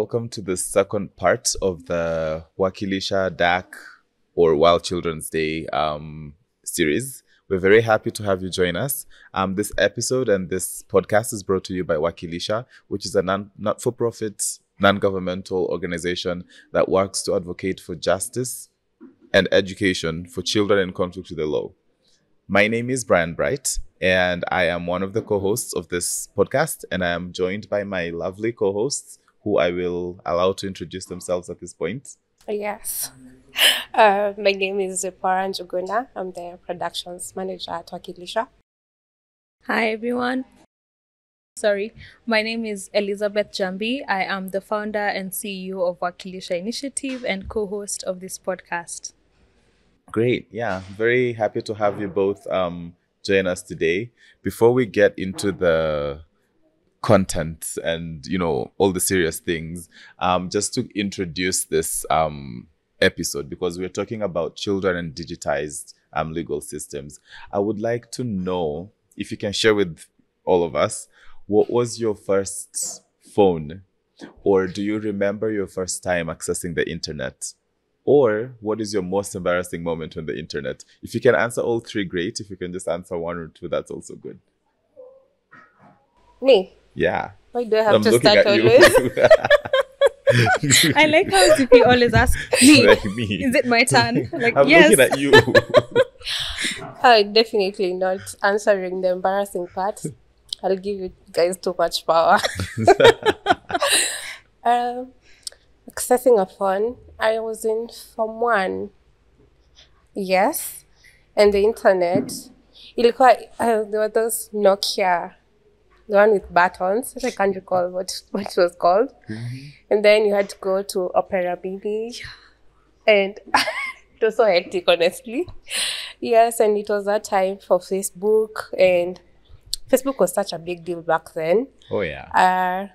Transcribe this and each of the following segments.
Welcome to the second part of the Wakilisha DAC or World Children's Day um, series. We're very happy to have you join us. Um, this episode and this podcast is brought to you by Wakilisha, which is a non- not for profit, non governmental organization that works to advocate for justice and education for children in conflict with the law. My name is Brian Bright, and I am one of the co hosts of this podcast. And I am joined by my lovely co hosts, who I will allow to introduce themselves at this point. Yes. Uh, my name is Zipporah Njuguna. I'm the productions manager at Wakilisha. Hi, everyone. Sorry, my name is Elizabeth Jambi. I am the founder and CEO of Wakilisha Initiative and co host of this podcast. Great. Yeah. Very happy to have you both um, join us today. Before we get into the content and you know all the serious things um, just to introduce this um, episode because we're talking about children and digitized um, legal systems. I would like to know if you can share with all of us what was your first phone? Or do you remember your first time accessing the internet? Or what is your most embarrassing moment on the internet? If you can answer all three great. If you can just answer one or two that's also good. Me? Yeah Why do I have I'm to start at always? I like how Zippy always asks me, like me. is it my turn? Like, I'm yes. looking at you. Uh, definitely not answering the embarrassing part. I'll give you guys too much power. um, accessing a phone. I was in Form 1. Yes. And the internet. Ilikuwa, uh, there were those Nokia, the one with buttons. I can't recall what, what it was called. And then you had to go to Opera Mini. And it was so hectic, honestly. Yes, and it was that time for Facebook, and Facebook was such a big deal back then. oh yeah. Uh,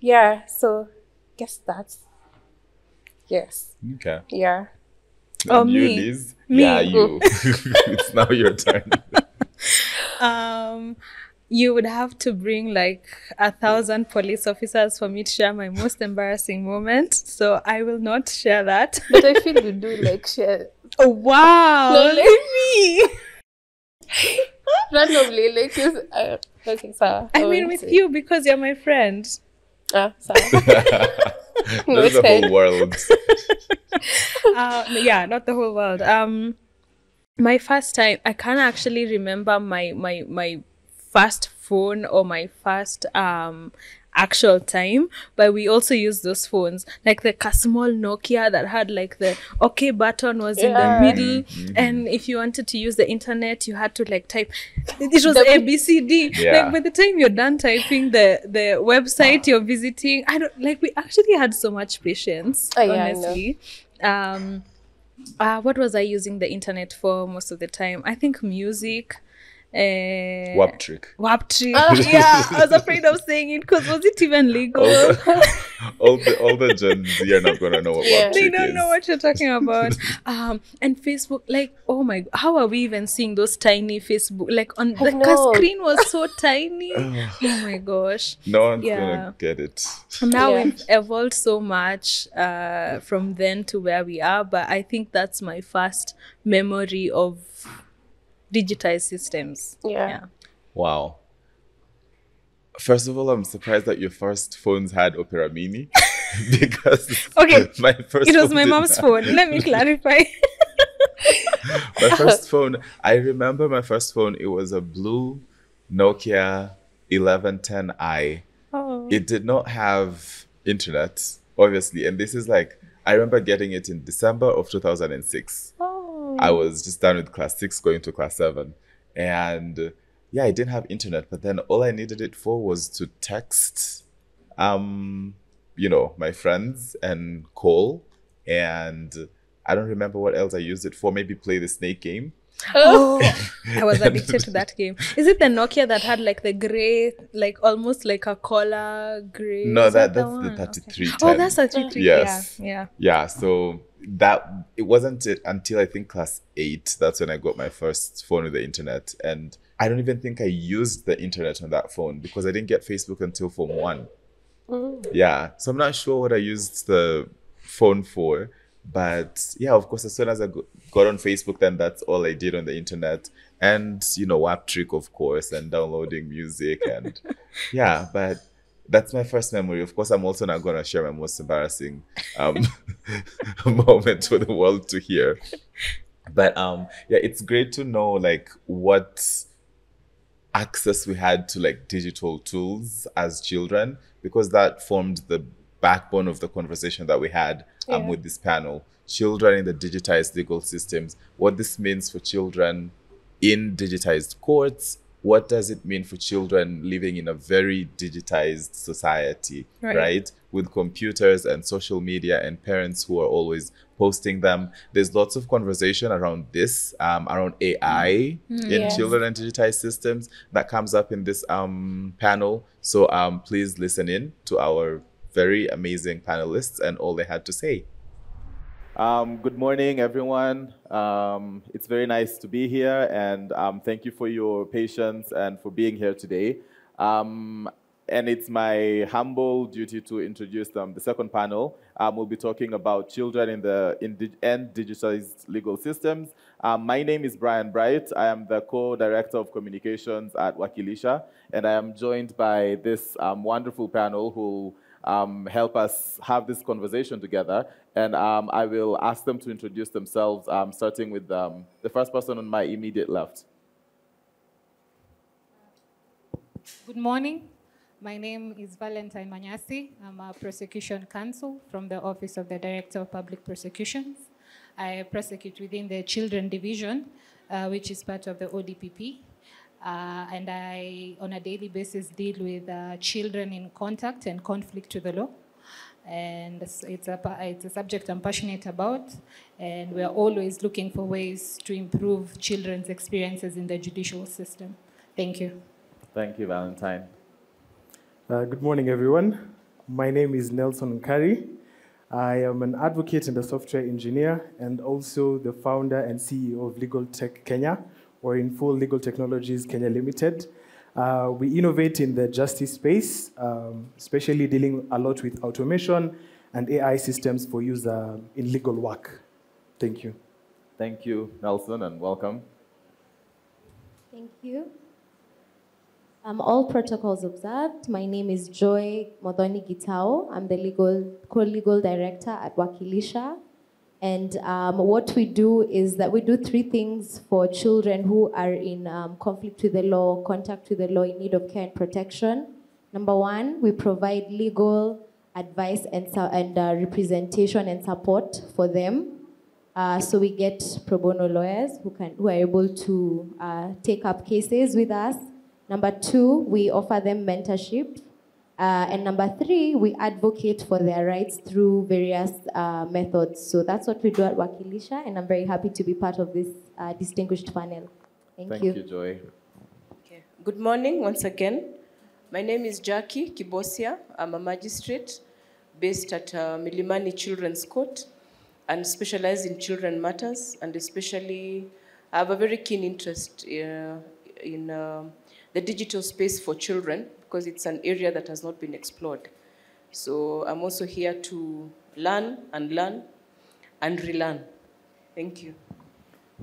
yeah, so guess that's yes, Okay. yeah. Oh, you, me. Liz? Me. Yeah, you. it's now your turn. Um, you would have to bring like a thousand police officers for me to share my most embarrassing moment. So I will not share that. But I feel you do like share Oh, wow. No, look like- at me. randomly, like you. Uh, okay, so I mean, with you because you're my friend. Ah, sorry. There's a Okay. whole world. uh, yeah, not the whole world. Um, my first time, I can't actually remember my my my first phone or my first um actual time, but we also used those phones like the small Nokia that had like the OK button was in the Yeah. middle, and if you wanted to use the internet, you had to like type. It was The- A B C D. Yeah. Like by the time you're done typing the the website you're visiting, I don't like. We actually had so much patience. Oh, yeah, honestly um uh, what was I using the internet for most of the time? I think music. Uh, Waptrick. Wap trick. Ah. yeah, I was afraid of saying it because was it even legal? All the, all the all the Gen Z are not gonna know what Yeah. Wap they don't is. know what you're talking about. um, and Facebook, like, oh my, how are we even seeing those tiny Facebook? Like on I the know. screen was so tiny. oh my gosh. no one's Yeah. gonna get it. now Yeah. we've evolved so much uh, from then to where we are but i think that's my first memory of digitized systems. Yeah. Wow. First of all, I'm surprised that your first phones had Opera Mini because Okay, my first it was phone my mom's not. phone. Let me clarify. My first phone i remember my first phone it was a blue nokia 1110i oh. It did not have internet obviously and this is like i remember getting it in december of 2006 oh i was just done with class 6 going to class 7 and yeah i didn't have internet but then all i needed it for was to text um you know my friends and call. And i don't remember what else i used it for maybe play the snake game. Oh. I was addicted to that game. Is it the nokia that had like the gray like almost like a collar gray? No, that- that's the one? 3310. oh that's 33 Yes. yeah yeah. Yeah so that it wasn't until i think class 8 that's when i got my first phone with the internet and i don't even think i used the internet on that phone because i didn't get facebook until form 1 mm. Yeah. So I'm not sure what I used the phone for, but yeah, of course, as soon as I got on Facebook, then that's all I did on the internet. And, you know, Waptrick, of course, and downloading music. And yeah, but that's my first memory. Of course, I'm also not going to share my most embarrassing um, moment for the world to hear. But um, yeah, it's great to know like what access we had to like digital tools as children because that formed the backbone of the conversation that we had um, Yeah. with this panel children in the digitized legal systems what this means for children in digitized courts what does it mean for children living in a very digitized society Right. right? With computers and social media and parents who are always posting them. There's lots of conversation around this um, around ai in Yes. children and digitized systems that comes up in this um, panel. So um, please listen in to our very amazing panelists and all they had to say um, good morning, everyone. Um, it's very nice to be here, and um, thank you for your patience and for being here today. Um, and it's my humble duty to introduce um, the second panel. Um, we'll be talking about children in the in dig- and digitized legal systems. My name is Brian Bright. I am the co-director of communications at Wakilisha, and I am joined by this wonderful panel who um, help us have this conversation together. And um, I will ask them to introduce themselves, um, starting with um, the first person on my immediate left. Good morning. My name is Valentine Manyasi. I'm a prosecution counsel from the Office of the Director of Public Prosecutions. I prosecute within the Children Division, uh, which is part of the ODPP. Uh, and I, on a daily basis, deal with uh, children in contact and conflict to the law. And it's it's a, it's a subject I'm passionate about. And we are always looking for ways to improve children's experiences in the judicial system. Thank you. Thank you, Valentine. Uh, good morning, everyone. My name is Nelson Nkari. I am an advocate and a software engineer, and also the founder and CEO of Legal Tech Kenya, or in full Legal Technologies Kenya Limited. Uh, we innovate in the justice space, um, especially dealing a lot with automation and AI systems for use uh, in legal work. Thank you. Thank you, Nelson, and welcome. Thank you. Um, all protocols observed. My name is Joy Muthoni Gitao. I'm the legal co-legal director at Wakilisha. And um, what we do is that we do three things for children who are in um, conflict with the law, contact with the law, in need of care and protection. Number one, we provide legal advice and, and uh, representation and support for them. Uh, so we get pro bono lawyers who can who are able to uh, take up cases with us. Number two, we offer them mentorship. Uh, and number three, we advocate for their rights through various uh, methods. So that's what we do at Wakilisha, and I'm very happy to be part of this uh, distinguished panel. Thank, Thank you. Thank you, Joy. Okay. Good morning once again. My name is Jackie Kibosia. I'm a magistrate based at uh, Milimani Children's Court and specialize in children matters and especially I have a very keen interest uh, in uh, the digital space for children because it's an area that has not been explored. So I'm also here to learn and learn and relearn. Thank you.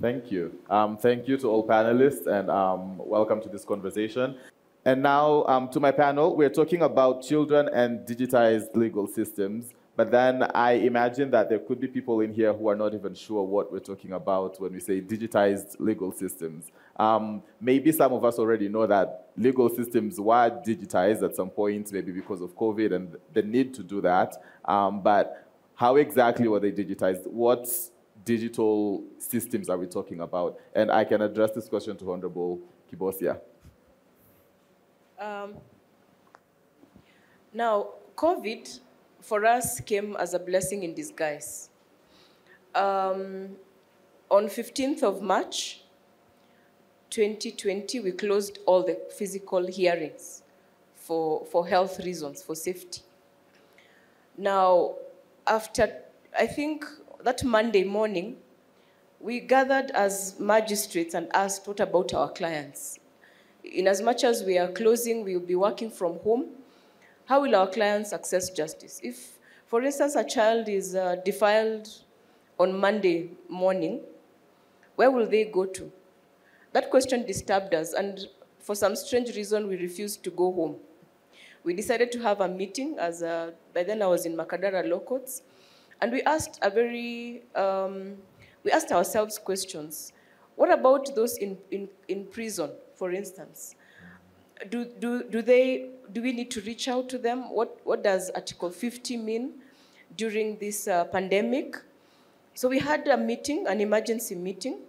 Thank you. Um, thank you to all panelists and um, welcome to this conversation. And now um, to my panel, we're talking about children and digitized legal systems. But then I imagine that there could be people in here who are not even sure what we're talking about when we say digitized legal systems. Um, maybe some of us already know that legal systems were digitized at some point, maybe because of COVID and the need to do that. Um, but how exactly were they digitized? What digital systems are we talking about? And I can address this question to Honorable Kibosia. Um, now, COVID for us came as a blessing in disguise. Um, on 15th of March 2020, we closed all the physical hearings for, for health reasons, for safety. Now, after, I think that Monday morning, we gathered as magistrates and asked, what about our clients? In as much as we are closing, we will be working from home. How will our clients access justice? If, for instance, a child is uh, defiled on Monday morning, where will they go to? That question disturbed us, and for some strange reason, we refused to go home. We decided to have a meeting, as by then I was in Makadara Law Courts, and we asked a very, um, we asked ourselves questions. What about those in, in, in prison, for instance? Do, do, do, they, do we need to reach out to them? What, what does Article 50 mean during this uh, pandemic? So we had a meeting, an emergency meeting,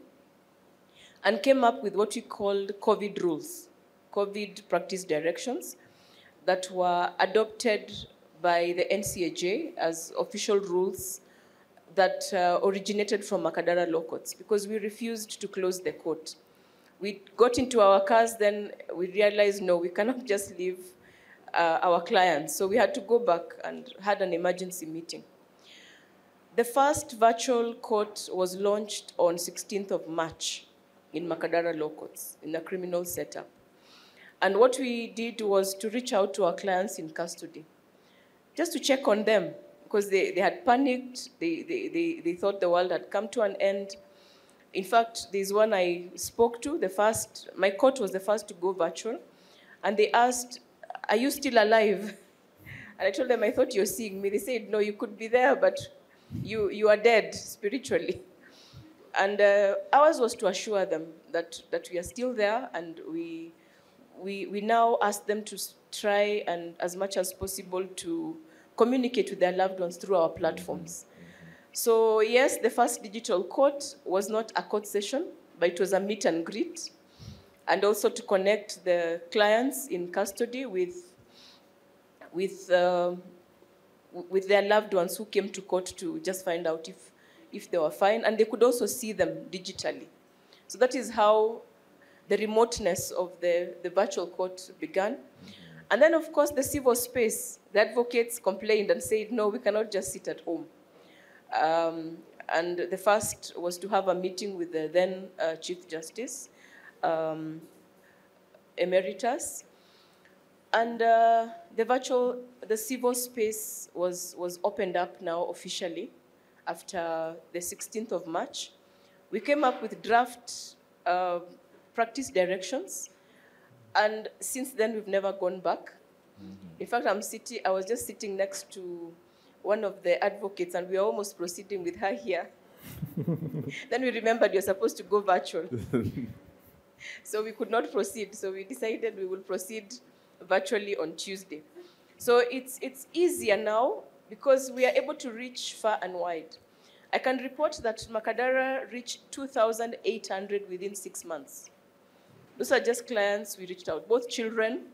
and came up with what we called COVID rules, COVID practice directions that were adopted by the NCAJ as official rules that uh, originated from Makadara law courts because we refused to close the court. We got into our cars, then we realized no, we cannot just leave uh, our clients. So we had to go back and had an emergency meeting. The first virtual court was launched on 16th of March in Makadara law courts in a criminal setup. And what we did was to reach out to our clients in custody, just to check on them, because they, they had panicked, they, they, they, they thought the world had come to an end. In fact, there's one I spoke to, the first, my court was the first to go virtual, and they asked, Are you still alive? And I told them, I thought you're seeing me. They said, No, you could be there, but you, you are dead spiritually. And uh, ours was to assure them that, that we are still there and we, we, we now ask them to try and as much as possible to communicate with their loved ones through our platforms. So yes, the first digital court was not a court session, but it was a meet and greet, and also to connect the clients in custody with, with, uh, with their loved ones who came to court to just find out if, if they were fine, and they could also see them digitally. So that is how the remoteness of the, the virtual court began. And then, of course, the civil space. The advocates complained and said, no, we cannot just sit at home. Um, and the first was to have a meeting with the then uh, Chief Justice, um, Emeritus. And uh, the virtual, the civil space was, was opened up now officially after the 16th of March. We came up with draft uh, practice directions. And since then, we've never gone back. Mm-hmm. In fact, I'm sitting, I was just sitting next to one of the advocates, and we are almost proceeding with her here. then we remembered you're supposed to go virtual. so we could not proceed. So we decided we will proceed virtually on Tuesday. So it's, it's easier now because we are able to reach far and wide. I can report that Makadara reached 2,800 within six months. Those are just clients we reached out, both children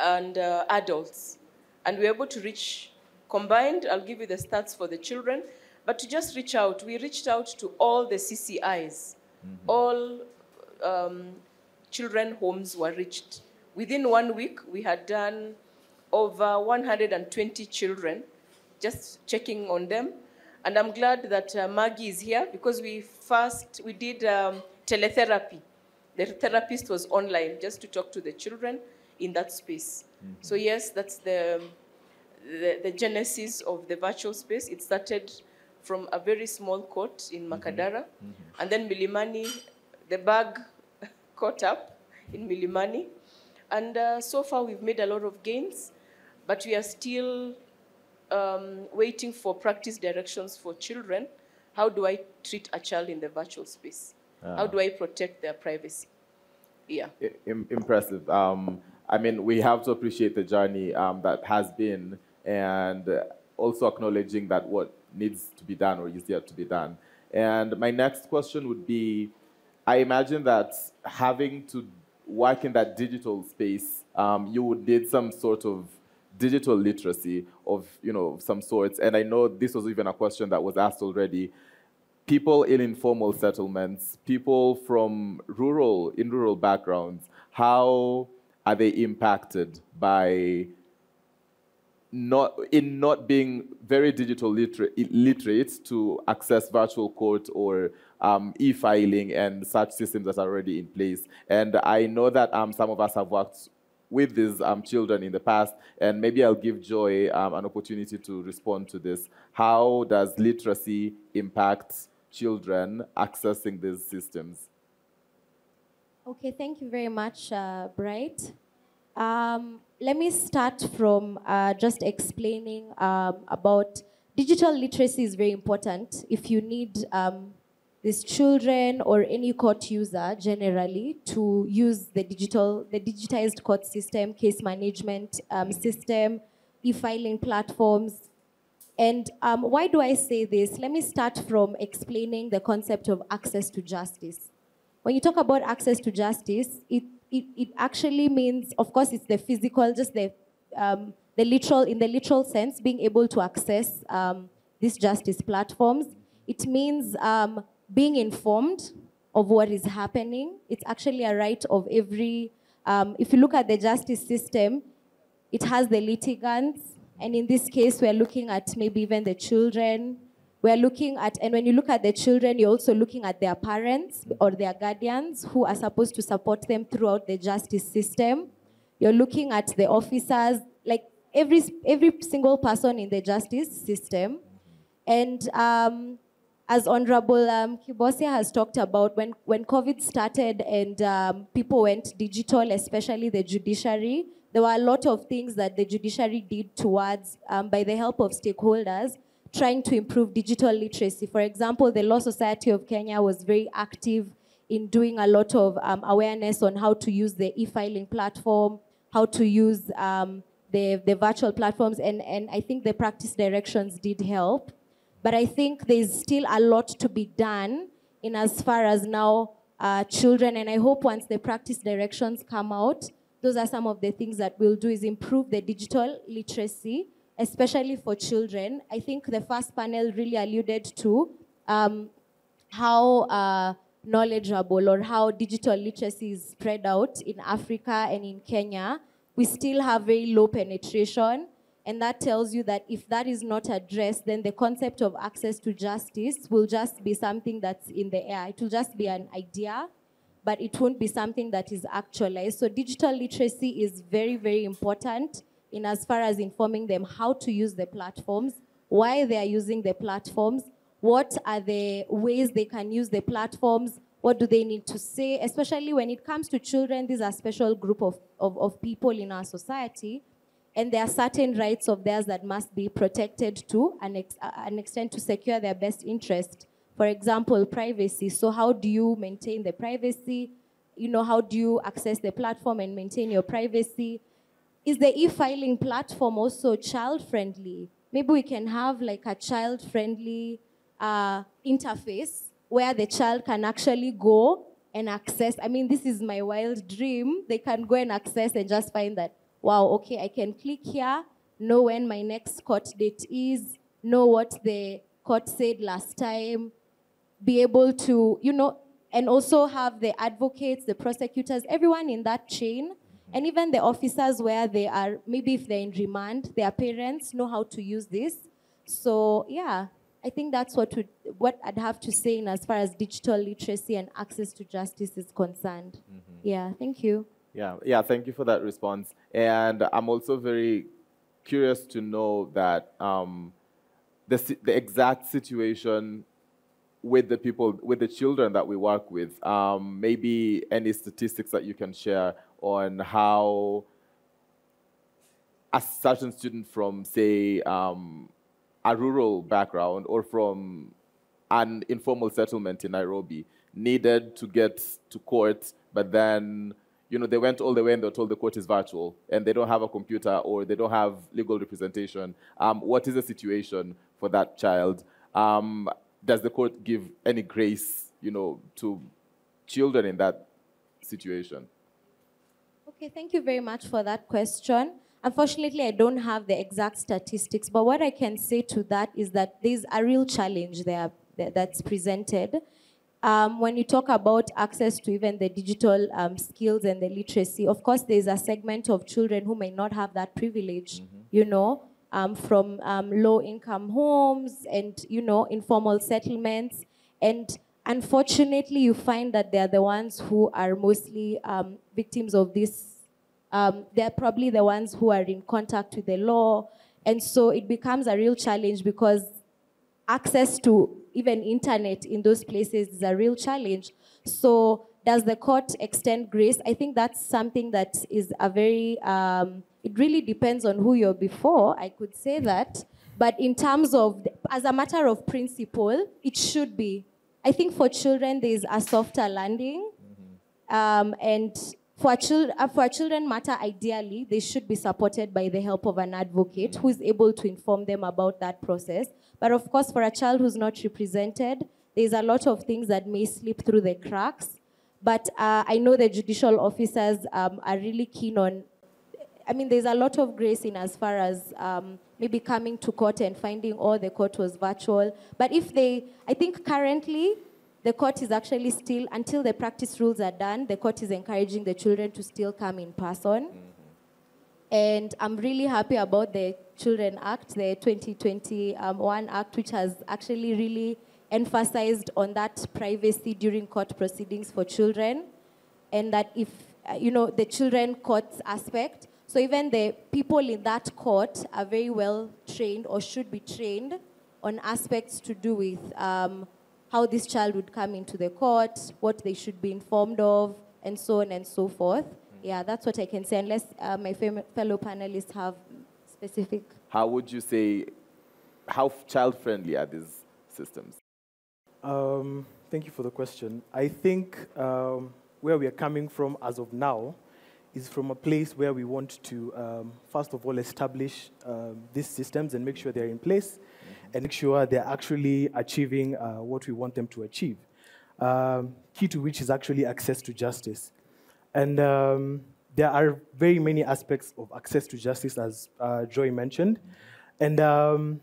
and uh, adults. And we were able to reach, combined, I'll give you the stats for the children, but to just reach out, we reached out to all the CCIs. Mm-hmm. All um, children homes were reached. Within one week, we had done over 120 children, just checking on them. And I'm glad that uh, Maggie is here because we first, we did um, teletherapy the therapist was online just to talk to the children in that space. Mm-hmm. So yes, that's the, the, the genesis of the virtual space. It started from a very small court in mm-hmm. Makadara, mm-hmm. and then Milimani, the bag caught up in Milimani, and uh, so far we've made a lot of gains, but we are still um, waiting for practice directions for children. How do I treat a child in the virtual space? Uh, How do I protect their privacy? Yeah. I- impressive. Um, I mean, we have to appreciate the journey um, that has been and also acknowledging that what needs to be done or is yet to be done. And my next question would be I imagine that having to work in that digital space, um, you would need some sort of digital literacy of you know some sorts. And I know this was even a question that was asked already people in informal settlements, people from rural, in rural backgrounds, how are they impacted by not in not being very digital literate, literate to access virtual court or um, e-filing and such systems that are already in place. And I know that um, some of us have worked with these um, children in the past, and maybe I'll give Joy um, an opportunity to respond to this. How does literacy impact children accessing these systems? Okay, thank you very much, uh, Bright. Um, let me start from uh, just explaining um, about digital literacy is very important. If you need um, these children or any court user generally to use the digital, the digitized court system, case management um, system, e-filing platforms. And um, why do I say this? Let me start from explaining the concept of access to justice. When you talk about access to justice, it, it, it actually means, of course, it's the physical, just the, um, the literal, in the literal sense, being able to access um, these justice platforms. It means um, being informed of what is happening. It's actually a right of every, um, if you look at the justice system, it has the litigants, and in this case, we're looking at maybe even the children. We're looking at, and when you look at the children, you're also looking at their parents or their guardians who are supposed to support them throughout the justice system. You're looking at the officers, like every, every single person in the justice system. And um, as Honorable um, Kibosia has talked about, when, when COVID started and um, people went digital, especially the judiciary, there were a lot of things that the judiciary did towards, um, by the help of stakeholders, trying to improve digital literacy. For example, the Law Society of Kenya was very active in doing a lot of um, awareness on how to use the e-filing platform, how to use um, the, the virtual platforms, and, and I think the practice directions did help. But I think there's still a lot to be done in as far as now uh, children, and I hope once the practice directions come out, those are some of the things that we'll do is improve the digital literacy, especially for children. I think the first panel really alluded to um, how uh, knowledgeable or how digital literacy is spread out in Africa and in Kenya. We still have very low penetration. And that tells you that if that is not addressed, then the concept of access to justice will just be something that's in the air. It will just be an idea, but it won't be something that is actualized. So digital literacy is very, very important in as far as informing them how to use the platforms, why they are using the platforms, what are the ways they can use the platforms, what do they need to say, especially when it comes to children, these are a special group of, of, of people in our society and there are certain rights of theirs that must be protected to an, ex uh, an extent to secure their best interest. For example, privacy. So how do you maintain the privacy? You know, how do you access the platform and maintain your privacy? Is the e-filing platform also child-friendly? Maybe we can have like a child-friendly uh, interface where the child can actually go and access. I mean, this is my wild dream. They can go and access and just find that wow, okay, I can click here, know when my next court date is, know what the court said last time, be able to, you know, and also have the advocates, the prosecutors, everyone in that chain, and even the officers where they are, maybe if they're in remand, their parents know how to use this. So yeah, I think that's what, would, what I'd have to say in as far as digital literacy and access to justice is concerned. Mm -hmm. Yeah, thank you. Yeah, yeah, thank you for that response. And I'm also very curious to know that um, the, the exact situation with the people, with the children that we work with, um, maybe any statistics that you can share on how a certain student from, say, um, a rural background or from an informal settlement in Nairobi needed to get to court, but then you know, they went all the way and they're told the court is virtual and they don't have a computer or they don't have legal representation. Um, what is the situation for that child? Um, does the court give any grace, you know, to children in that situation? Okay, thank you very much for that question. Unfortunately, I don't have the exact statistics, but what I can say to that is that there's a real challenge there that's presented. Um, when you talk about access to even the digital um, skills and the literacy, of course, there's a segment of children who may not have that privilege, mm -hmm. you know, um, from um, low-income homes and, you know, informal settlements. And unfortunately, you find that they're the ones who are mostly um, victims of this Um, they're probably the ones who are in contact with the law. And so it becomes a real challenge because access to even internet in those places is a real challenge. So does the court extend grace? I think that's something that is a very, um, it really depends on who you're before, I could say that. But in terms of, as a matter of principle, it should be. I think for children, there's a softer landing. Um, and for, chil- uh, for children matter, ideally, they should be supported by the help of an advocate who is able to inform them about that process. But of course, for a child who's not represented, there's a lot of things that may slip through the cracks. But uh, I know the judicial officers um, are really keen on. I mean, there's a lot of grace in as far as um, maybe coming to court and finding, oh, the court was virtual. But if they, I think currently, the court is actually still, until the practice rules are done, the court is encouraging the children to still come in person. And I'm really happy about the Children Act, the 2021 Act, which has actually really emphasized on that privacy during court proceedings for children. And that if, uh, you know, the children courts aspect, so even the people in that court are very well trained or should be trained on aspects to do with um, how this child would come into the court, what they should be informed of, and so on and so forth. Yeah, that's what I can say, unless uh, my fam- fellow panelists have specific. How would you say, how child friendly are these systems? Um, thank you for the question. I think um, where we are coming from as of now is from a place where we want to, um, first of all, establish um, these systems and make sure they're in place and make sure they're actually achieving uh, what we want them to achieve. Um, key to which is actually access to justice. And um, there are very many aspects of access to justice, as uh, Joy mentioned. And um,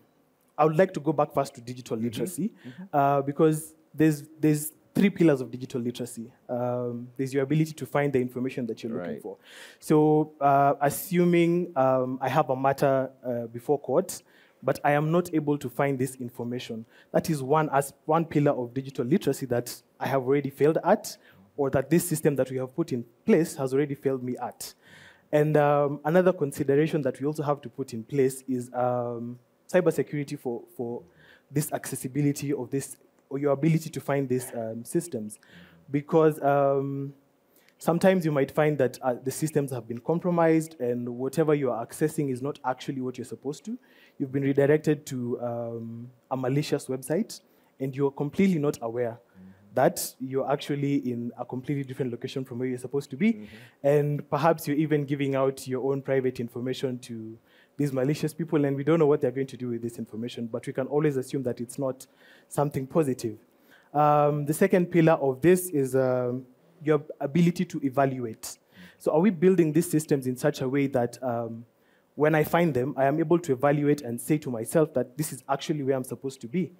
I would like to go back first to digital literacy uh, because there's, there's three pillars of digital literacy. Um, there's your ability to find the information that you're looking Right. for. So, uh, assuming um, I have a matter uh, before court, but I am not able to find this information, that is one, as one pillar of digital literacy that I have already failed at, or that this system that we have put in place has already failed me at. And um, another consideration that we also have to put in place is um, cybersecurity for, for this accessibility of this, or your ability to find these um, systems. Because um, sometimes you might find that uh, the systems have been compromised and whatever you are accessing is not actually what you're supposed to. You've been redirected to um, a malicious website and you're completely not aware that you're actually in a completely different location from where you're supposed to be. And perhaps you're even giving out your own private information to these malicious people, and we don't know what they're going to do with this information, but we can always assume that it's not something positive. Um, the second pillar of this is um, your ability to evaluate. So, are we building these systems in such a way that um, when I find them, I am able to evaluate and say to myself that this is actually where I'm supposed to be?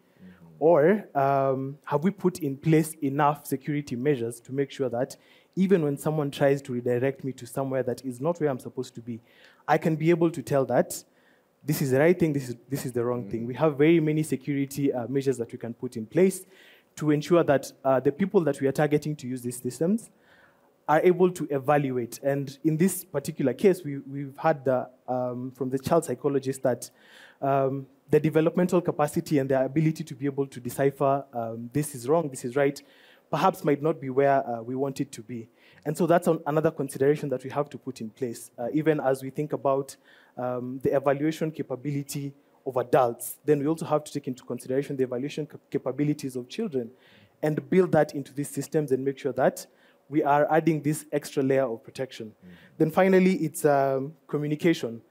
Or um, have we put in place enough security measures to make sure that even when someone tries to redirect me to somewhere that is not where I'm supposed to be, I can be able to tell that this is the right thing, this is, this is the wrong thing. We have very many security uh, measures that we can put in place to ensure that uh, the people that we are targeting to use these systems are able to evaluate. And in this particular case, we, we've had the, um, from the child psychologist that um, the developmental capacity and their ability to be able to decipher um, this is wrong, this is right, perhaps might not be where uh, we want it to be. And so that's an, another consideration that we have to put in place, uh, even as we think about um, the evaluation capability of adults. Then we also have to take into consideration the evaluation cap- capabilities of children and build that into these systems and make sure that we are adding this extra layer of protection. Then finally, it's um, communication.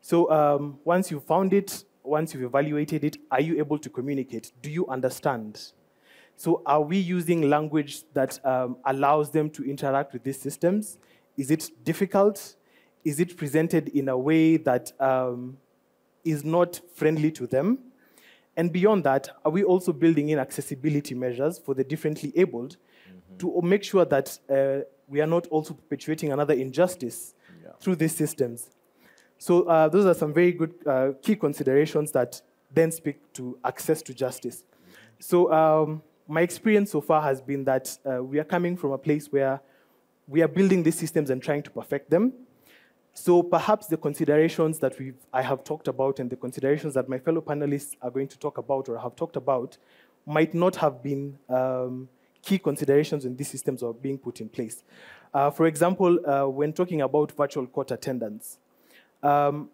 So um, once you've found it, once you've evaluated it, are you able to communicate? Do you understand? So are we using language that um, allows them to interact with these systems? Is it difficult? Is it presented in a way that um, is not friendly to them? And beyond that, are we also building in accessibility measures for the differently abled to make sure that uh, we are not also perpetuating another injustice through these systems? So uh, those are some very good uh, key considerations that then speak to access to justice. So um, my experience so far has been that uh, we are coming from a place where we are building these systems and trying to perfect them. So perhaps the considerations that we I have talked about and the considerations that my fellow panelists are going to talk about or have talked about might not have been um, key considerations when these systems are being put in place. Uh, for example, uh, when talking about virtual court attendance, um,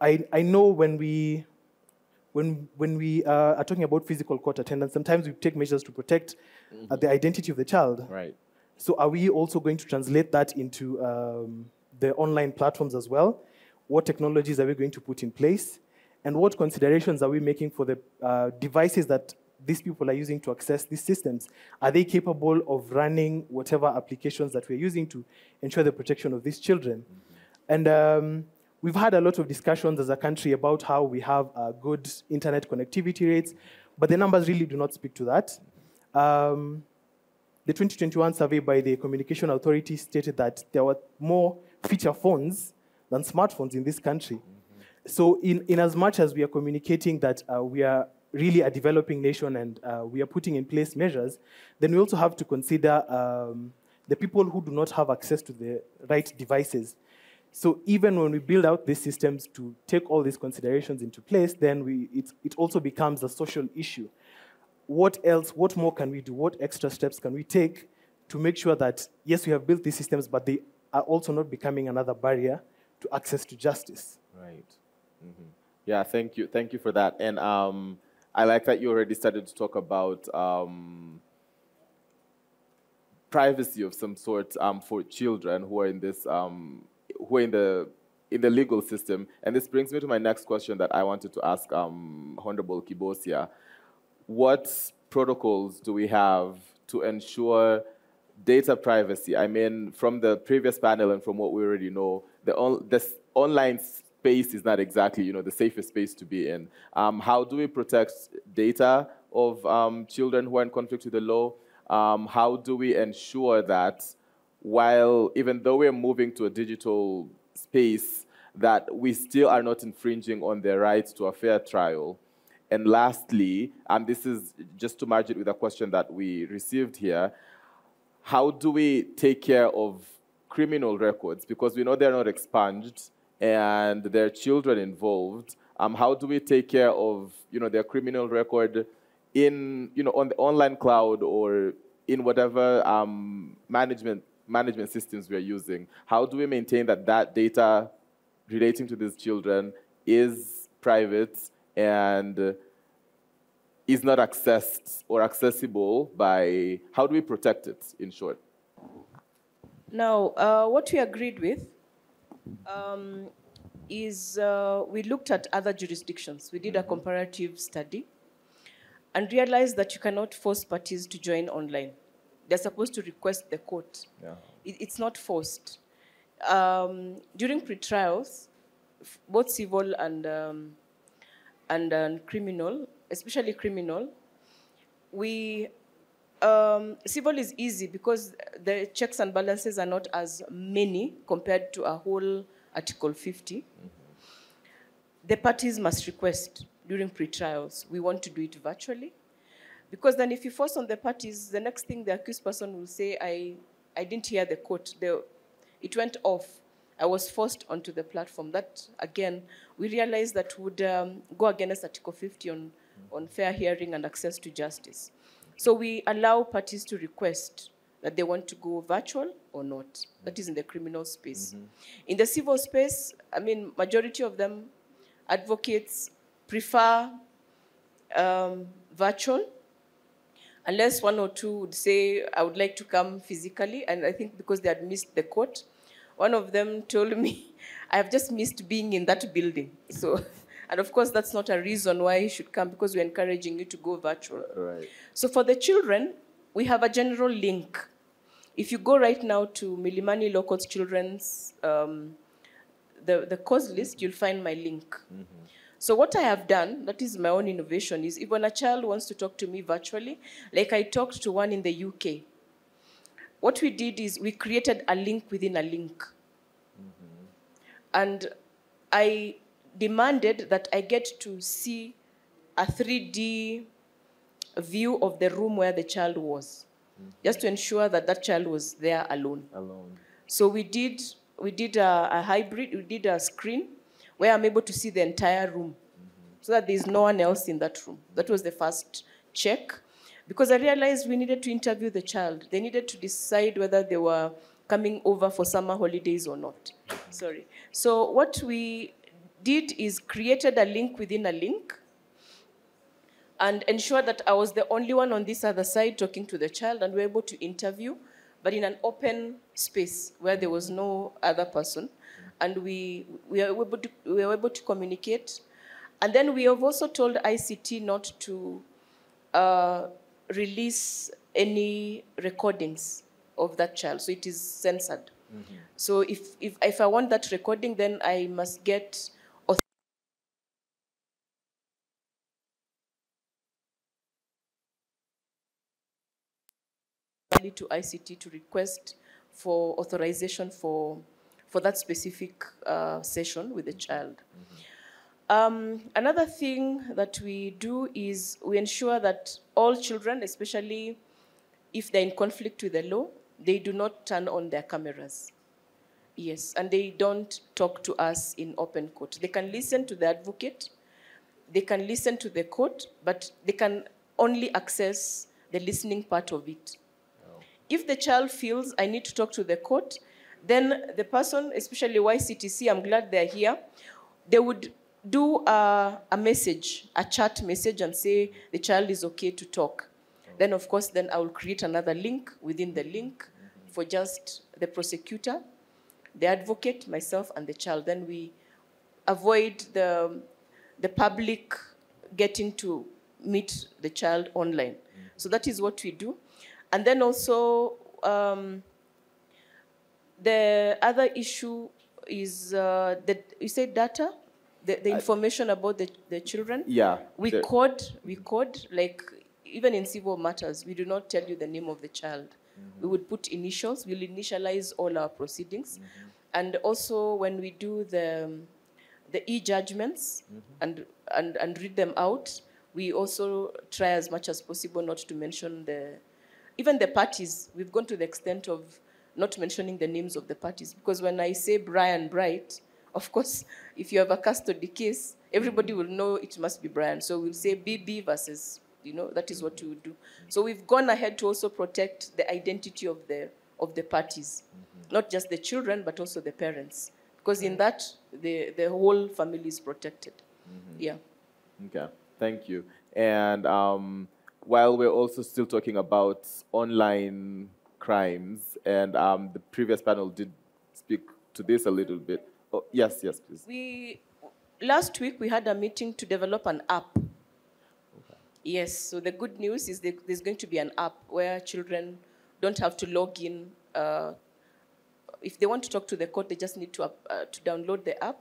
I, I know when we when, when we uh, are talking about physical court attendance, sometimes we take measures to protect uh, the identity of the child. Right. So are we also going to translate that into um, the online platforms as well? What technologies are we going to put in place? And what considerations are we making for the uh, devices that these people are using to access these systems? Are they capable of running whatever applications that we're using to ensure the protection of these children? And um, we've had a lot of discussions as a country about how we have uh, good internet connectivity rates, but the numbers really do not speak to that. Um, the 2021 survey by the Communication Authority stated that there were more feature phones than smartphones in this country. So, in, in as much as we are communicating that uh, we are really a developing nation and uh, we are putting in place measures, then we also have to consider um, the people who do not have access to the right devices. So even when we build out these systems to take all these considerations into place, then we, it, it also becomes a social issue. What else, what more can we do? What extra steps can we take to make sure that, yes, we have built these systems, but they are also not becoming another barrier to access to justice? Right. hmm Yeah, thank you. Thank you for that. And um, I like that you already started to talk about um, privacy of some sort um, for children who are in this, um, who are in the in the legal system. And this brings me to my next question that I wanted to ask um, Honorable Kibosia. What protocols do we have to ensure data privacy? I mean, from the previous panel and from what we already know, the on, this online space is not exactly, you know, the safest space to be in. Um, how do we protect data of um, children who are in conflict with the law? Um, how do we ensure that while, even though we're moving to a digital space, that we still are not infringing on their rights to a fair trial? And lastly, and this is just to merge it with a question that we received here, how do we take care of criminal records? Because we know they're not expunged and there are children involved. Um, how do we take care of you know their criminal record in you know on the online cloud or in whatever um, management management systems we are using? How do we maintain that that data relating to these children is private and is not accessed or accessible by how do we protect it in short Now, uh, what we agreed with um, is uh, we looked at other jurisdictions. We did a comparative study and realized that you cannot force parties to join online. They're supposed to request the court. yeah It, it's not forced. Um, during pre-trials, both civil and, um, and, and criminal, especially criminal, we um, civil is easy because the checks and balances are not as many compared to a whole Article 50. The parties must request during pre-trials. We want to do it virtually. Because then if you force on the parties, the next thing the accused person will say, I, I didn't hear the court. The, it went off. I was forced onto the platform. That, again, we realized that would um, go against Article 50 on, on fair hearing and access to justice. So we allow parties to request that they want to go virtual or not. That is in the criminal space. In the civil space, I mean, majority of them, advocates prefer um, virtual, unless one or two would say, I would like to come physically. And I think because they had missed the court, one of them told me, I have just missed being in that building. So, and of course, that's not a reason why you should come because we're encouraging you to go virtual. right So for the children, we have a general link. If you go right now to Milimani Local Children's, um, the, the cause list, you'll find my link. So what I have done, that is my own innovation, is if when a child wants to talk to me virtually, like I talked to one in the UK, what we did is we created a link within a link. Mm-hmm. And I demanded that I get to see a 3D view of the room where the child was, mm-hmm. just to ensure that that child was there alone. alone So we did we did a, a hybrid, we did a screen where I'm able to see the entire room so that there's no one else in that room. That was the first check. Because I realized we needed to interview the child. They needed to decide whether they were coming over for summer holidays or not. Sorry. So what we did is created a link within a link and ensure that I was the only one on this other side talking to the child and we were able to interview, but in an open space where there was no other person. And we, we, were able to, we were able to communicate. And then we have also told ICT not to uh, release any recordings of that child. So it is censored. So if, if, if I want that recording, then I must get to ICT to request for authorization for, for that specific uh, session with the child. Um, another thing that we do is we ensure that all children, especially if they're in conflict with the law, they do not turn on their cameras. Yes, and they don't talk to us in open court. They can listen to the advocate, they can listen to the court, but they can only access the listening part of it. If the child feels I need to talk to the court, then the person, especially YCTC, I'm glad they're here, they would do a, a message, a chat message, and say the child is okay to talk. Then, of course, then I will create another link within the link for just the prosecutor, the advocate, myself, and the child. Then we avoid the, the public getting to meet the child online. So that is what we do. And then also, um, the other issue is uh, that you say data, the, the information about the, the children. Yeah. We the- code, we code, like even in civil matters, we do not tell you the name of the child. We mm-hmm. would put initials, we'll initialize all our proceedings. Mm-hmm. And also when we do the, the e-judgments mm-hmm. and, and, and read them out, we also try as much as possible not to mention the, even the parties. We've gone to the extent of not mentioning the names of the parties because when I say Brian Bright, of course, if you have a custody case, everybody will know it must be Brian. So we'll say BB versus, you know, that is what we would do. So we've gone ahead to also protect the identity of the of the parties, not just the children but also the parents, because in that the the whole family is protected. Yeah. Okay, thank you. And um, while we're also still talking about online crimes, and um, the previous panel did speak to this a little bit. Oh, yes, yes, please. We last week we had a meeting to develop an app. Yes, so the good news is that there's going to be an app where children don't have to log in. Uh, if they want to talk to the court, they just need to, uh, to download the app.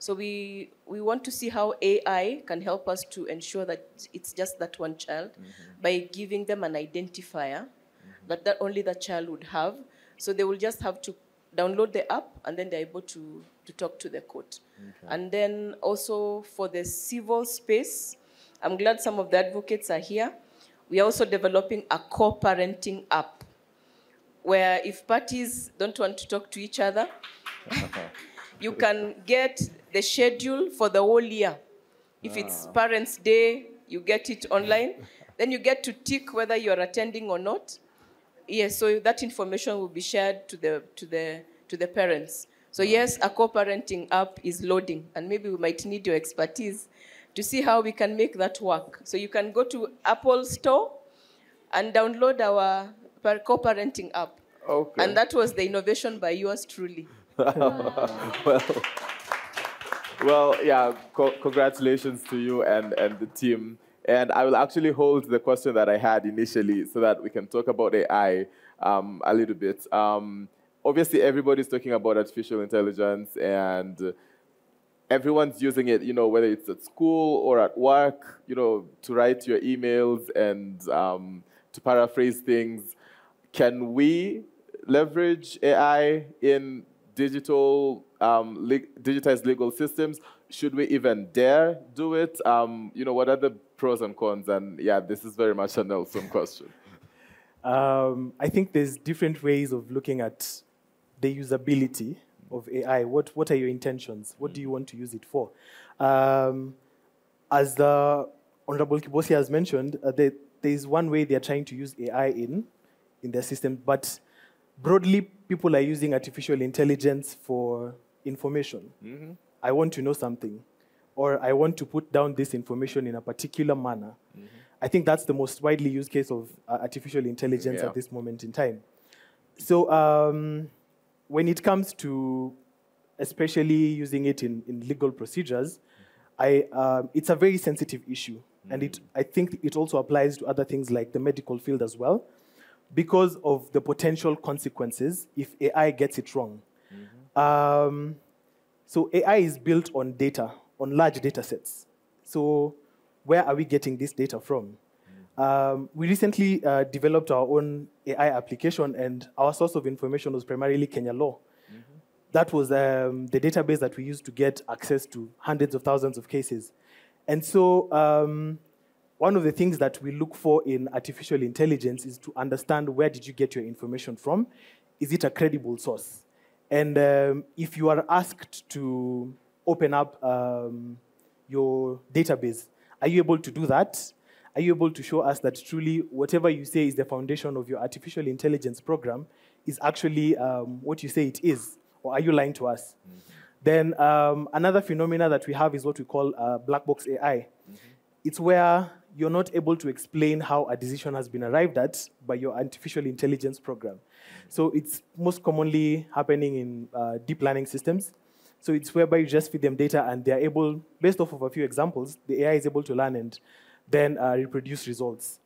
So we, we want to see how AI can help us to ensure that it's just that one child by giving them an identifier that, that only that child would have. So they will just have to download the app and then they're able to, to talk to the court. And then also for the civil space, I'm glad some of the advocates are here. We are also developing a co-parenting app where if parties don't want to talk to each other, you can get the schedule for the whole year. If it's ah. Parents' Day, you get it online. then you get to tick whether you're attending or not. Yes, so that information will be shared to the to the to the parents. So yes, a co-parenting app is loading, and maybe we might need your expertise to see how we can make that work. So you can go to Apple Store and download our co-parenting app. Okay. And that was the innovation by yours truly. well, well, yeah, co- congratulations to you and, and the team. And I will actually hold the question that I had initially so that we can talk about AI um, a little bit. Um, obviously, everybody's talking about artificial intelligence and everyone's using it, you know, whether it's at school or at work, you know, to write your emails and um, to paraphrase things. Can we leverage AI in digital, um, leg- digitized legal systems? Should we even dare do it? Um, you know, what are the pros and cons? And yeah, this is very much a Nelson question. Um, I think there's different ways of looking at the usability of AI? What, what are your intentions? What do you want to use it for? Um, as the Honorable Kibosia has mentioned, uh, there, there is one way they are trying to use AI in, in their system, but broadly, people are using artificial intelligence for information. Mm-hmm. I want to know something, or I want to put down this information in a particular manner. Mm-hmm. I think that's the most widely used case of uh, artificial intelligence Yeah. at this moment in time. So, um, when it comes to especially using it in, in legal procedures, I, um, it's a very sensitive issue. And it, I think it also applies to other things like the medical field as well, because of the potential consequences if AI gets it wrong. Um, so AI is built on data, on large data sets. So where are we getting this data from? Um, we recently uh, developed our own AI application, and our source of information was primarily Kenya law. That was um, the database that we used to get access to hundreds of thousands of cases. And so, um, one of the things that we look for in artificial intelligence is to understand where did you get your information from? Is it a credible source? And um, if you are asked to open up um, your database, are you able to do that? Are you able to show us that truly whatever you say is the foundation of your artificial intelligence program is actually um, what you say it is? Or are you lying to us? Then um, another phenomena that we have is what we call uh, black box AI. It's where you're not able to explain how a decision has been arrived at by your artificial intelligence program. So it's most commonly happening in uh, deep learning systems. So it's whereby you just feed them data and they're able, based off of a few examples, the AI is able to learn and then uh, reproduce results.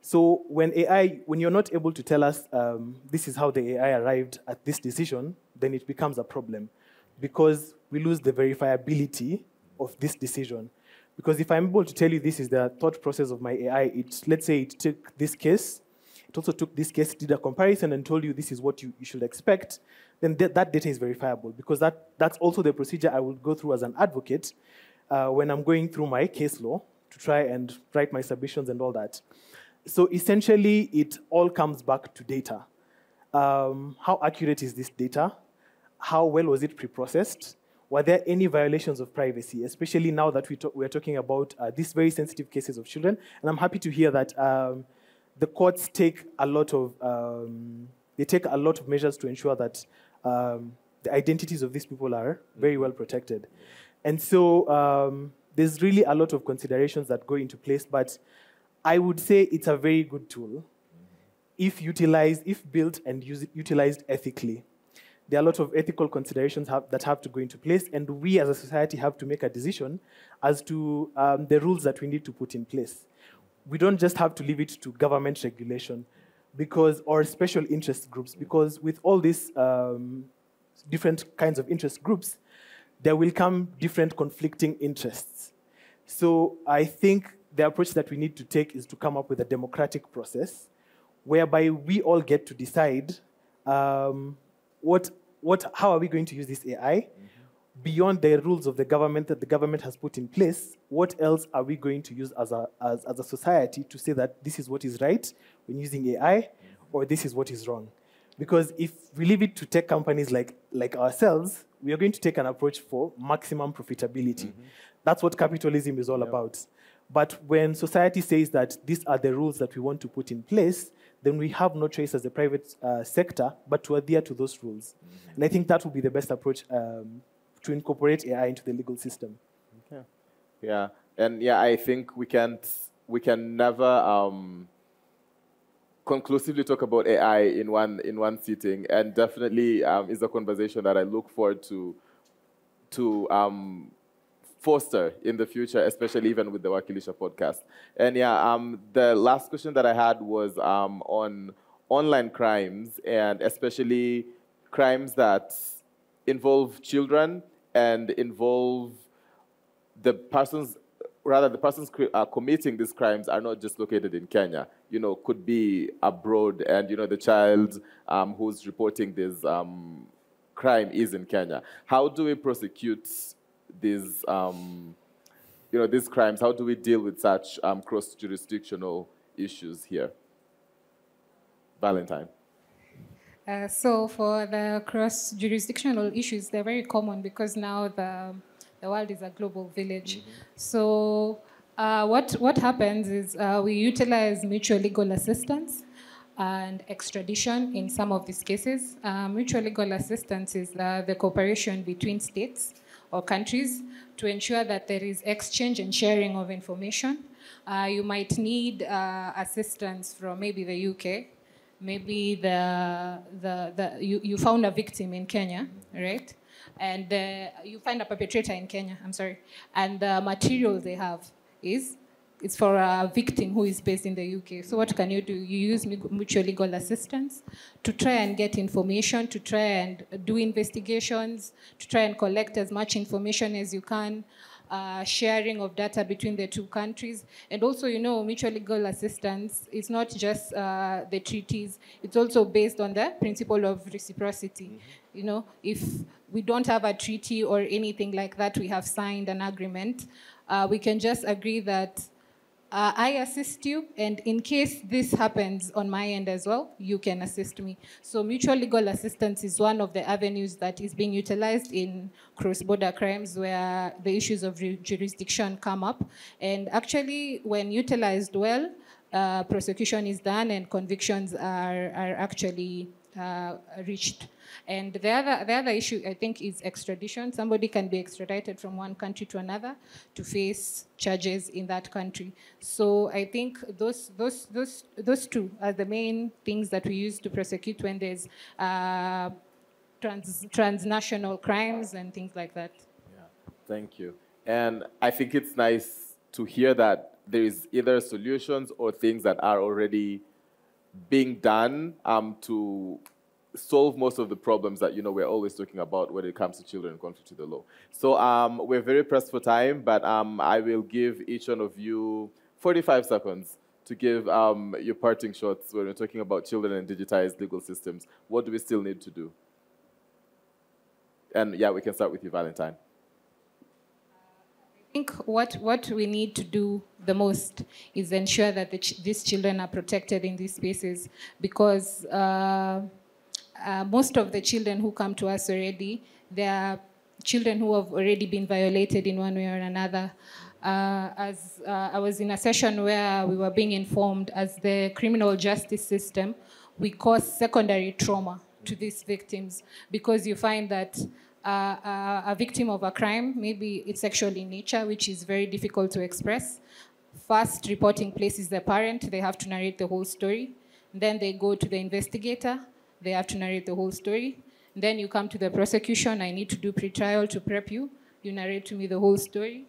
So when AI, when you're not able to tell us um, this is how the AI arrived at this decision, then it becomes a problem because we lose the verifiability of this decision. Because if I'm able to tell you this is the thought process of my AI, it, let's say it took this case, it also took this case, did a comparison, and told you this is what you, you should expect, then th- that data is verifiable because that, that's also the procedure I will go through as an advocate uh, when I'm going through my case law to try and write my submissions and all that. So essentially, it all comes back to data. Um, how accurate is this data? How well was it pre-processed? Were there any violations of privacy, especially now that we we're talking about uh, these very sensitive cases of children? And I'm happy to hear that um, the courts take a lot of um, they take a lot of measures to ensure that um, the identities of these people are very well protected. And so um, there's really a lot of considerations that go into place, but I would say it's a very good tool if utilized, if built and utilized ethically. There are a lot of ethical considerations have, that have to go into place, and we as a society have to make a decision as to um, the rules that we need to put in place. We don't just have to leave it to government regulation because, or special interest groups, because with all these um, different kinds of interest groups, there will come different conflicting interests. So I think the approach that we need to take is to come up with a democratic process whereby we all get to decide um, what, what, how are we going to use this AI beyond the rules of the government that the government has put in place. What else are we going to use as a, as, as a society to say that this is what is right when using AI or this is what is wrong? Because if we leave it to tech companies like, like ourselves, we are going to take an approach for maximum profitability. That's what capitalism is all about. But when society says that these are the rules that we want to put in place, then we have no choice as a private uh, sector but to adhere to those rules. And I think that would be the best approach um, to incorporate AI into the legal system. Yeah, yeah, and yeah, I think we can't, we can never um, conclusively talk about AI in one in one sitting, and definitely um, is a conversation that I look forward to to um, foster in the future, especially even with the Wakilisha podcast. And yeah, um, the last question that I had was um, on online crimes, and especially crimes that involve children and involve the persons rather the persons uh, committing these crimes are not just located in Kenya. You know, could be abroad, and you know the child um, who's reporting this um, crime is in Kenya. How do we prosecute these, um, you know, these crimes? How do we deal with such um, cross-jurisdictional issues here? Valentine. Uh, so for the cross jurisdictional issues, they're very common because now the the world is a global village. So uh, what what happens is uh, we utilize mutual legal assistance and extradition in some of these cases. Uh, mutual legal assistance is uh, the cooperation between states or countries to ensure that there is exchange and sharing of information. Uh, you might need uh, assistance from maybe the UK, maybe the, the, the you, you found a victim in Kenya, right? And uh, you find a perpetrator in Kenya, I'm sorry, and the material they have is it's for a victim who is based in the UK. So what can you do? You use mutual legal assistance to try and get information, to try and do investigations, to try and collect as much information as you can, uh, sharing of data between the two countries. And also, you know, mutual legal assistance is not just uh, the treaties, it's also based on the principle of reciprocity. You know, if we don't have a treaty or anything like that, we have signed an agreement, uh, we can just agree that uh, I assist you, and in case this happens on my end as well, you can assist me. So, mutual legal assistance is one of the avenues that is being utilized in cross border crimes where the issues of jurisdiction come up. And actually, when utilized well, uh, prosecution is done and convictions are, are actually uh, reached. And the other, the other issue, I think, is extradition. Somebody can be extradited from one country to another to face charges in that country. So I think those, those, those, those two are the main things that we use to prosecute when there's uh, trans, transnational crimes and things like that. Yeah, Thank you. And I think it's nice to hear that there is either solutions or things that are already being done um, to solve most of the problems that you know we're always talking about when it comes to children in conflict with the law. So um, we're very pressed for time, but um, I will give each one of you 45 seconds to give um, your parting shots when we're talking about children and digitized legal systems. What do we still need to do? And yeah, we can start with you, Valentine. I think what, what we need to do the most is ensure that the ch- these children are protected in these spaces because uh, uh, most of the children who come to us already, they are children who have already been violated in one way or another. Uh, as uh, I was in a session where we were being informed, as the criminal justice system, we cause secondary trauma to these victims because you find that a victim of a crime, maybe it's sexual in nature, which is very difficult to express. First reporting place is the parent, they have to narrate the whole story. Then they go to the investigator, they have to narrate the whole story. Then you come to the prosecution, I need to do pretrial to prep you. You narrate to me the whole story.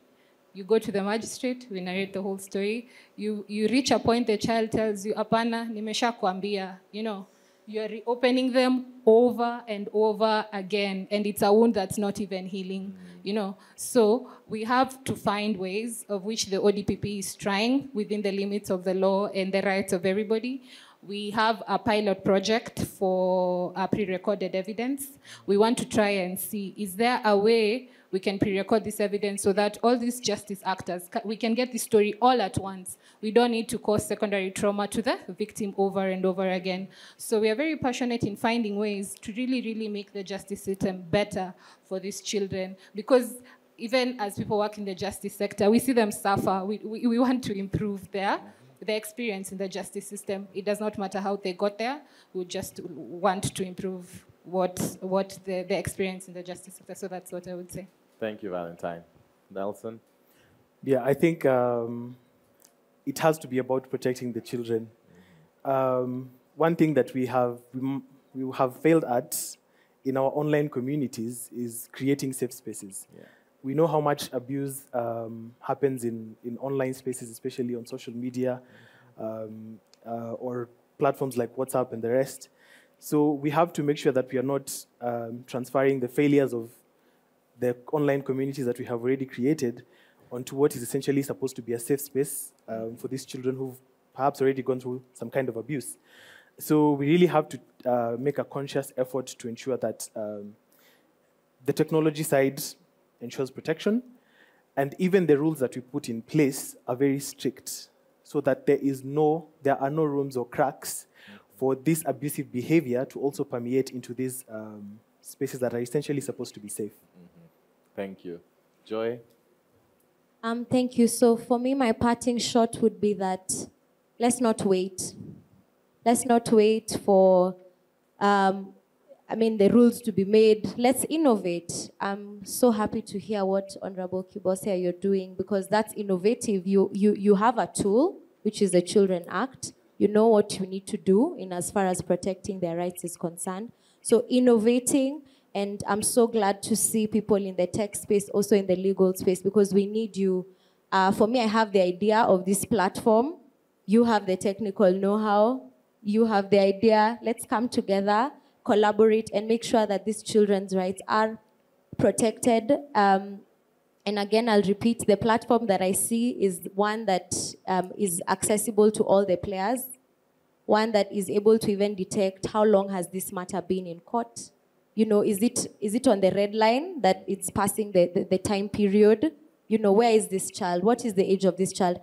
You go to the magistrate, we narrate the whole story. You, you reach a point, the child tells you, apana, nimesha kuambia, you know. You're reopening them over and over again, and it's a wound that's not even healing, you know. So we have to find ways of which the ODPP is trying within the limits of the law and the rights of everybody. We have a pilot project for pre-recorded evidence. We want to try and see, is there a way we can pre-record this evidence so that all these justice actors, we can get the story all at once. We don't need to cause secondary trauma to the victim over and over again. So we are very passionate in finding ways to really, really make the justice system better for these children because even as people work in the justice sector, we see them suffer. We, we, we want to improve their, their experience in the justice system. It does not matter how they got there, we just want to improve what, what the, the experience in the justice sector. So that's what I would say. Thank you, Valentine. Nelson? Yeah, I think um, it has to be about protecting the children. Um, one thing that we have we, have failed at in our online communities is creating safe spaces. Yeah. We know how much abuse um, happens in, in online spaces, especially on social media um, uh, or platforms like WhatsApp and the rest. So we have to make sure that we are not um, transferring the failures of the online communities that we have already created onto what is essentially supposed to be a safe space um, for these children who've perhaps already gone through some kind of abuse. So we really have to uh, make a conscious effort to ensure that um, the technology side ensures protection, and even the rules that we put in place are very strict, so that there is no, there are no rooms or cracks for this abusive behavior to also permeate into these um, spaces that are essentially supposed to be safe. Thank you. Joy? Um, thank you. So for me, my parting shot would be that let's not wait. Let's not wait for, um, I mean, the rules to be made. Let's innovate. I'm so happy to hear what Honorable Kibosia you're doing because that's innovative. You, you, you have a tool, which is the Children Act. You know what you need to do in as far as protecting their rights is concerned. So innovating, and I'm so glad to see people in the tech space, also in the legal space, because we need you. Uh, for me, I have the idea of this platform. You have the technical know-how. You have the idea. Let's come together, collaborate, and make sure that these children's rights are protected. Um, and again, I'll repeat, the platform that I see is one that um, is accessible to all the players, one that is able to even detect how long has this matter been in court. You know, is it, is it on the red line that it's passing the, the, the time period? You know, where is this child? What is the age of this child?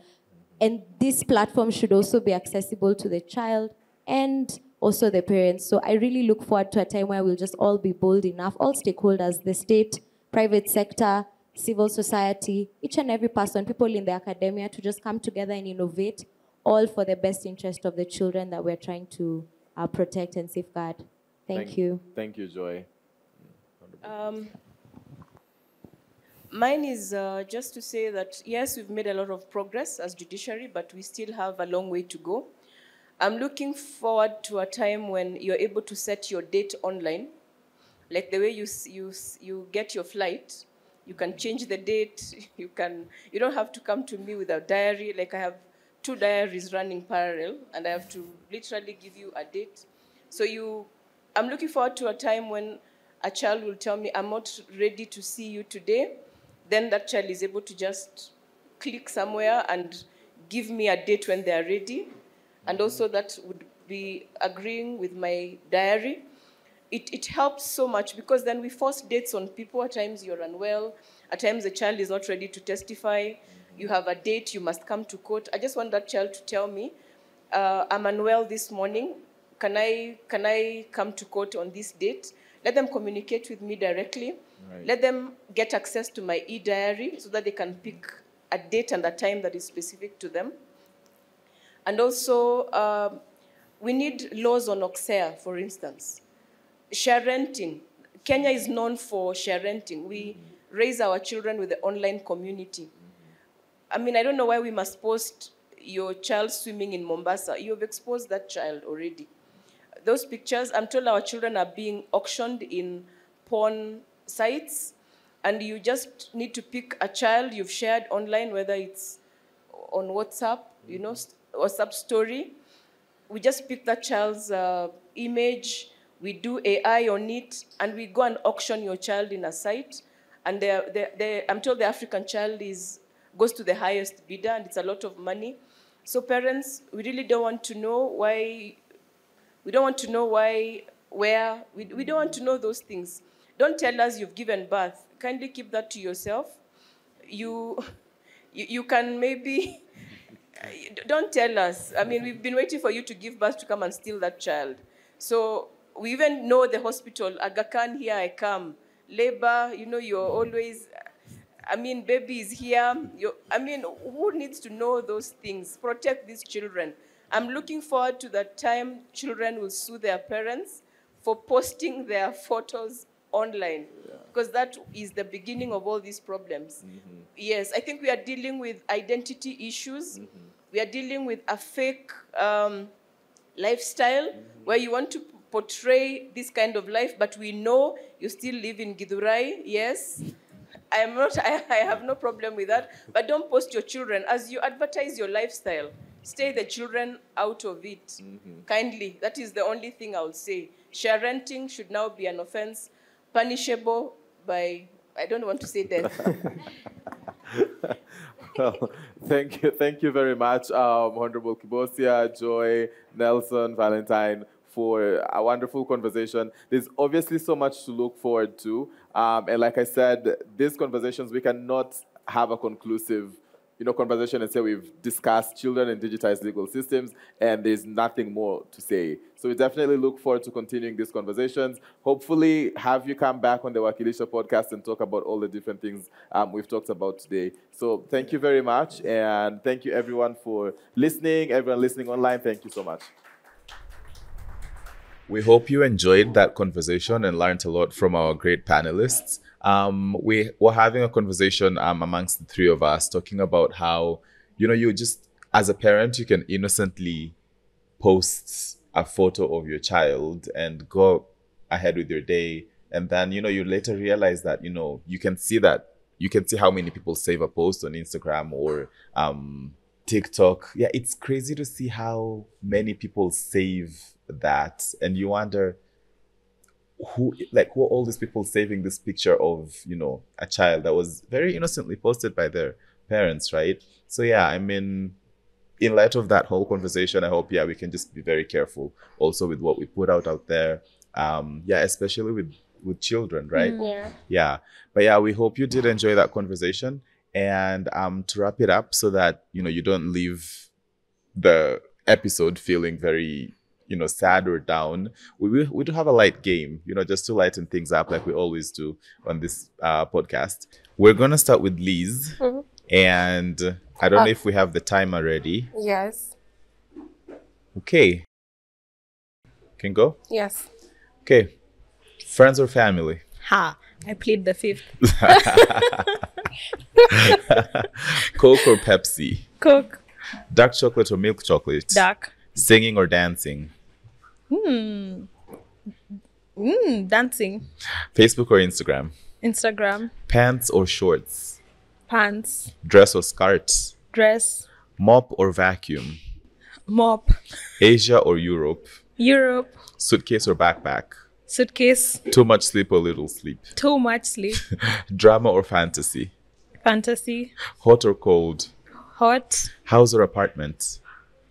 And this platform should also be accessible to the child and also the parents. So I really look forward to a time where we'll just all be bold enough, all stakeholders, the state, private sector, civil society, each and every person, people in the academia, to just come together and innovate, all for the best interest of the children that we're trying to uh, protect and safeguard. Thank, you. Thank you, Joy. Um, mine is uh, just to say that yes, we've made a lot of progress as judiciary, but we still have a long way to go. I'm looking forward to a time when you're able to set your date online, like the way you you you get your flight. You can change the date. You can. You don't have to come to me with a diary. Like I have two diaries running parallel, and I have to literally give you a date. So you, I'm looking forward to a time when a child will tell me, I'm not ready to see you today. Then that child is able to just click somewhere and give me a date when they are ready. And also that would be agreeing with my diary. It, it helps so much because then we force dates on people. At times you're unwell. At times the child is not ready to testify. You have a date, you must come to court. I just want that child to tell me, uh, I'm unwell this morning. Can I, can I come to court on this date? Let them communicate with me directly. Right. Let them get access to my e diary so that they can pick a date and a time that is specific to them. And also, um, we need laws on OCSEA, for instance. Sharenting. Kenya is known for sharenting. We raise our children with the online community. I mean, I don't know why we must post your child swimming in Mombasa. You've exposed that child already. Those pictures, I'm told our children are being auctioned in porn sites, and you just need to pick a child you've shared online, whether it's on WhatsApp, you know, WhatsApp story. We just pick that child's uh, image, we do AI on it, and we go and auction your child in a site. And they're, they're, they're, I'm told the African child is goes to the highest bidder, and it's a lot of money. So parents, we really don't want to know why. We don't want to know why, where. We, we don't want to know those things. Don't tell us you've given birth. Kindly keep that to yourself. You, you, you can maybe don't tell us. I mean, we've been waiting for you to give birth to come and steal that child. So we even know the hospital, Aga Khan, here I come. Labor, you know, you're always, I mean, baby is here. you I mean, who needs to know those things? Protect these children. I'm looking forward to the time children will sue their parents for posting their photos online because that is the beginning of all these problems. Mm-hmm. Yes, I think we are dealing with identity issues. Mm-hmm. We are dealing with a fake um, lifestyle mm-hmm. where you want to portray this kind of life, but we know you still live in Githurai. Yes, I am not. I, I have no problem with that. But don't post your children as you advertise your lifestyle. Stay the children out of it. Kindly, that is the only thing I will say. Sharenting should now be an offense, punishable by I don't want to say death. well, thank you, thank you very much, um, Honorable Kibosia, Joy, Nelson, Valentine, for a wonderful conversation. There's obviously so much to look forward to, um, and like I said, these conversations we cannot have a conclusive, you know, conversation and say we've discussed children and digitized legal systems, and there's nothing more to say. So we definitely look forward to continuing these conversations. Hopefully, have you come back on the Wakilisha podcast and talk about all the different things um, we've talked about today. So thank you very much, and thank you everyone for listening. Everyone listening online, thank you so much. We hope you enjoyed that conversation and learned a lot from our great panelists. Um, we were having a conversation um, amongst the three of us, talking about how, you know, you just, as a parent, you can innocently post a photo of your child and go ahead with your day. And then, you know, you later realize that, you know, you can see that, you can see how many people save a post on Instagram or um, TikTok. Yeah, it's crazy to see how many people save that. And you wonder, who like who are all these people saving this picture of you know a child that was very innocently posted by their parents right? So yeah i mean in light of that whole conversation i hope yeah we can just be very careful also with what we put out out there. Um yeah especially with with children right? Yeah. yeah. But yeah we hope you did enjoy that conversation. And um to wrap it up so that you know you don't leave the episode feeling very you know sad or down we we, we do have a light game you know just to lighten things up like we always do on this uh, podcast we're gonna start with liz Mhm. and i don't Uh, know if we have the timer ready Yes. okay can go Yes. okay friends or family Ha! I plead the fifth. coke or pepsi Coke. dark chocolate or milk chocolate Dark. singing or dancing Hmm. Mm, dancing. facebook or instagram Instagram. pants or shorts Pants. dress or skirt Dress. mop or vacuum Mop. asia or europe Europe. suitcase or backpack Suitcase. too much sleep or little sleep Too much sleep. drama or fantasy Fantasy. hot or cold Hot. house or apartment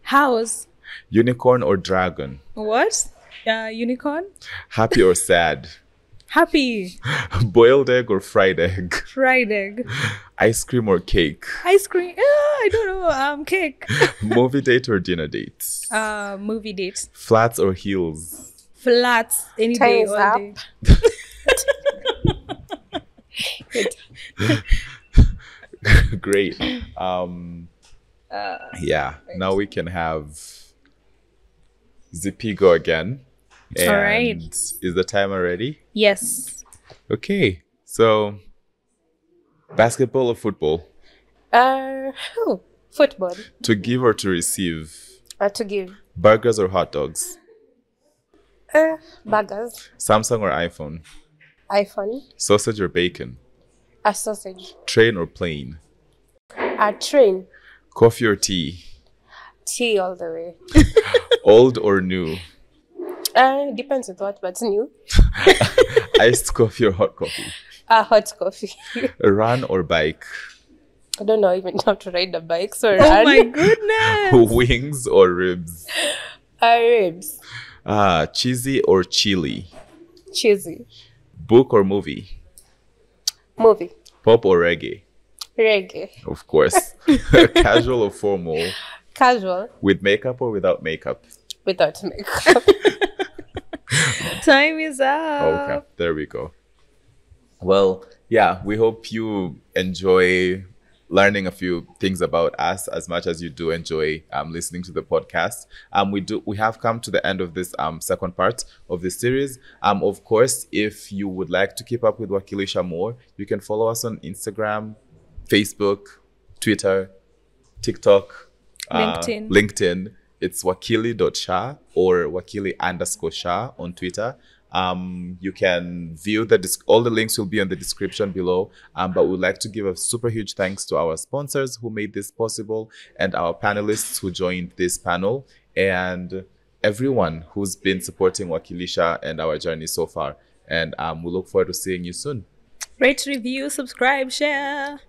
House. Unicorn or dragon What? Uh, unicorn. happy or sad Happy. boiled egg or fried egg Fried egg. ice cream or cake Ice cream. Ah, I don't know. Um, cake. movie date or dinner date Uh, movie date. flats or heels Flats. Any Time day. is all up. day. great um Uh, yeah now we can have zippy go again and All right. is the timer ready Yes. okay so basketball or football Uh, oh, football. to give or to receive Uh, to give. burgers or hot dogs Uh, burgers. samsung or iphone iPhone. sausage or bacon A sausage. train or plane A train. coffee or tea Tea all the way. old or new Uh, depends with what, but new. iced coffee or hot coffee A hot coffee. run or bike I don't know even how to ride a bike. So Oh run. my goodness. wings or ribs Uh, ribs. ah cheesy or chili Cheesy. book or movie Movie. pop or reggae Reggae. of course casual or formal Casual. with makeup or without makeup Without makeup. Time is up. okay there we go well yeah we hope you enjoy learning a few things about us as much as you do enjoy um, listening to the podcast um, we do we have come to the end of this um, second part of the series um, of course if you would like to keep up with wakilisha more you can follow us on instagram facebook twitter tiktok uh, LinkedIn. linkedin. It's wakili.sha or wakili underscore sha on twitter. Um, you can view the dis- all the links will be in the description below. Um, but we'd like to give a super huge thanks to our sponsors who made this possible and our panelists who joined this panel and everyone who's been supporting wakilisha and our journey so far. And um, we look forward to seeing you soon. Rate, review, subscribe, share.